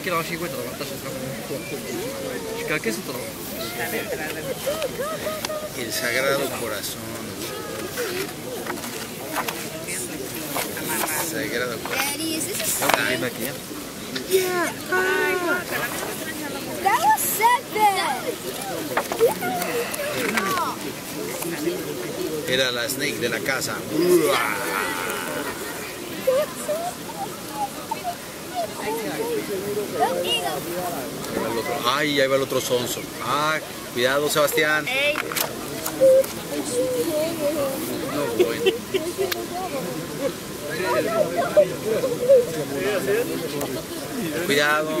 quiero así cuenta, lo estás Chica, ¿qué es esto? El Sagrado Corazón. Sagrado Corazón. Daddy, is this a ven aquí. Yeah. That was seven. Era la snake de la casa. Look, Eagle. Ahí va el otro. Ay, ahí va el otro sonso. Ah, cuidado, Sebastián. No, bueno. Cuidado.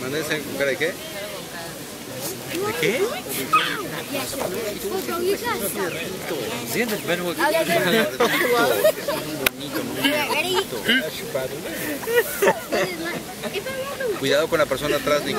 ¿Mandé en cara de qué? ¿De qué? El. Cuidado con la persona atrás, Nicky.